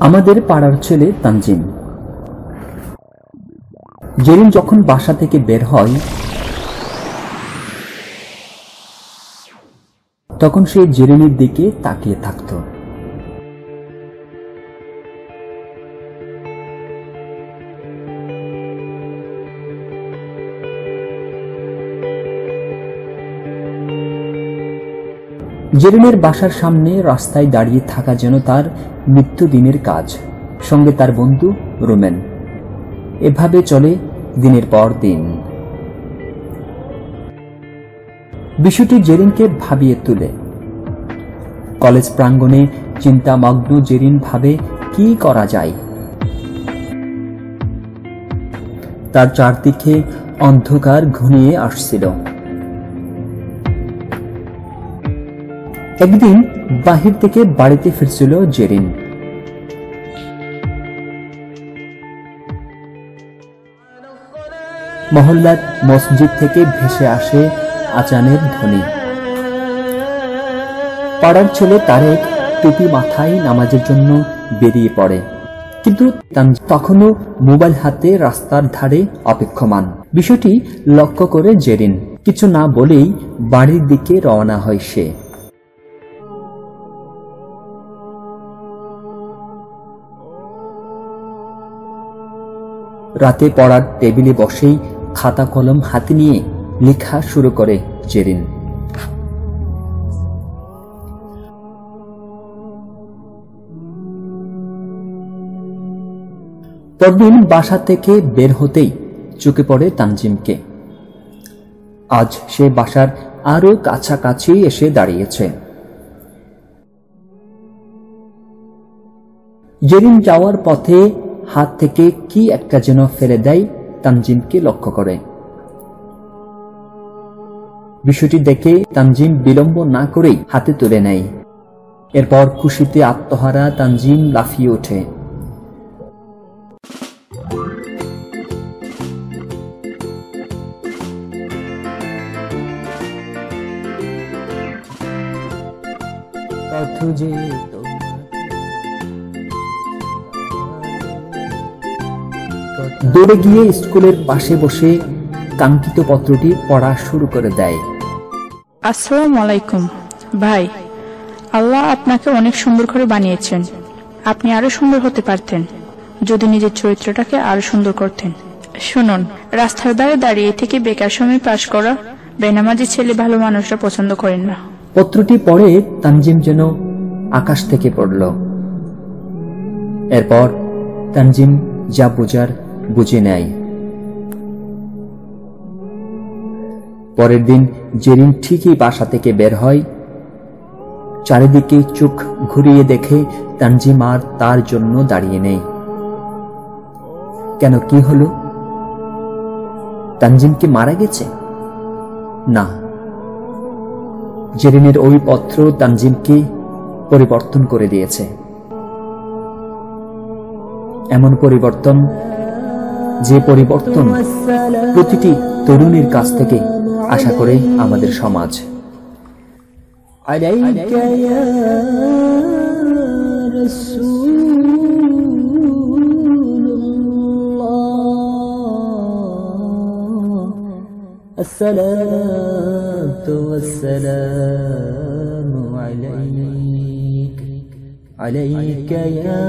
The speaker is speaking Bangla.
আমাদের পাড়ার ছেলে তানজিম। জেরিন যখন বাসা থেকে বের হয়, তখন সে জেরিনের দিকে তাকিয়ে থাকত। জেরিনের বাসার সামনে রাস্তায় দাঁড়িয়ে থাকা যেন তার মৃত্যুদিনের কাজ। সঙ্গে তার বন্ধু রোমেন। এভাবে চলে দিনের পর দিন। বিষয়টি জেরিনকে ভাবিয়ে তুলে। কলেজ প্রাঙ্গণে চিন্তামগ্ন জেরিন ভাবে কি করা যায়? তার চারদিকে অন্ধকার ঘনিয়ে আসছিল। একদিন বাহির থেকে বাড়িতে ফিরছিল জেরিন। মহল্লার মসজিদ থেকে ভেসে আসে আচানের ধ্বনি। পাড়ার ছেলে তারেক টুপি মাথায় নামাজের জন্য বেরিয়ে পড়ে। কিন্তু তখনও মোবাইল হাতে রাস্তার ধারে অপেক্ষমান। বিষয়টি লক্ষ্য করে জেরিন। কিছু না বলেই বাড়ির দিকে রওনা হয় সে। রাতে পড়ার টেবিলে বসেই খাতা কলম হাতে নিয়ে লেখা শুরু করে জেরিন। পরদিন বাসা থেকে বের হতেই চোখে পড়ে তানজিমকে। আজ সে বাসার আরও কাছাকাছি এসে দাঁড়িয়েছে। জেরিন যাওয়ার পথে হাত থেকে কি একটা যেন ফেলে দেয় তানজিমকে লক্ষ্য করে। বিষয়টি দেখে তানজিম বিলম্ব না করেই হাতে তুলে নেয়। এরপর খুশিতে আত্মহারা তানজিম লাফিয়ে ওঠে। তুঝে দৌড়ে গিয়ে স্কুলের পাশে বসে কাঙ্ক্ষিত পত্রটি পড়া শুরু করে দেয়। আসসালামু আলাইকুম। ভাই আল্লাহ আপনাকে অনেক সুন্দর করে বানিয়েছেন। আপনি আরও সুন্দর হতে পারতেন। যদি নিজের চরিত্রটাকে আরও সুন্দর করতেন। শুনুন রাস্তার ধারে দাঁড়িয়ে থেকে বেকার সময় পাশ করা বেনামাজি ছেলে ভালো মানুষরা পছন্দ করেন না। পত্রটি পড়ে তানজিম যেন আকাশ থেকে পড়ল। এরপর তানজিম যা বুঝার বুঝে নেয়। পরের দিন জেরিন ঠিকই বাসা থেকে বের হয়। চারিদিকে চোখ ঘুরিয়ে দেখে তানজিম আর তার জন্য দাঁড়িয়ে নেই। কেন, কি হলো? তানজিম কি মারা গেছে? না। জেরিনের ওই পত্র তানজিমকে পরিবর্তন করে দিয়েছে। এমন পরিবর্তন যে পরিবর্তন প্রতিটি তরুণীর কাছ থেকে আশা করে আমাদের সমাজ عليك يا رسول الله الصلاة والسلام عليك عليك يا